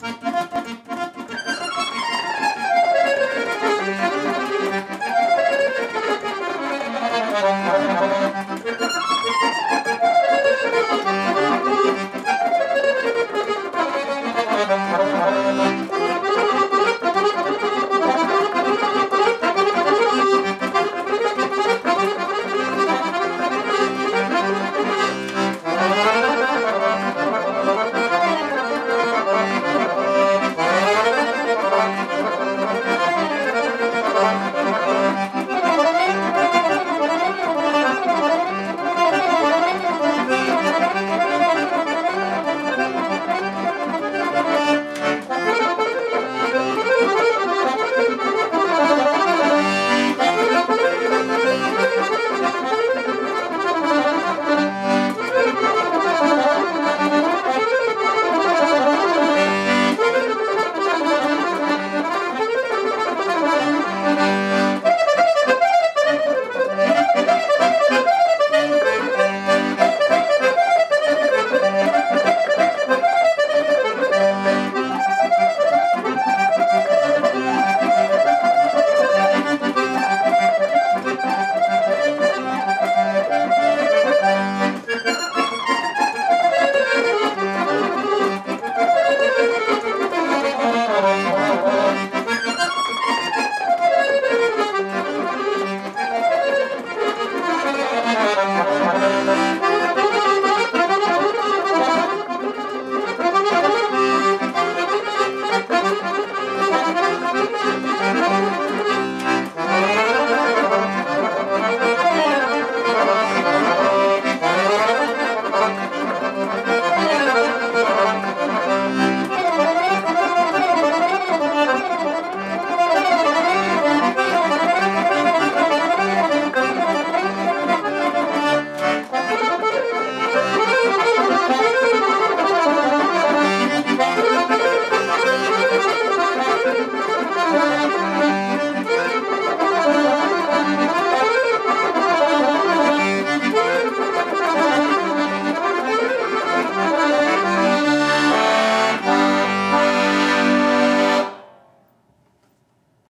Bye.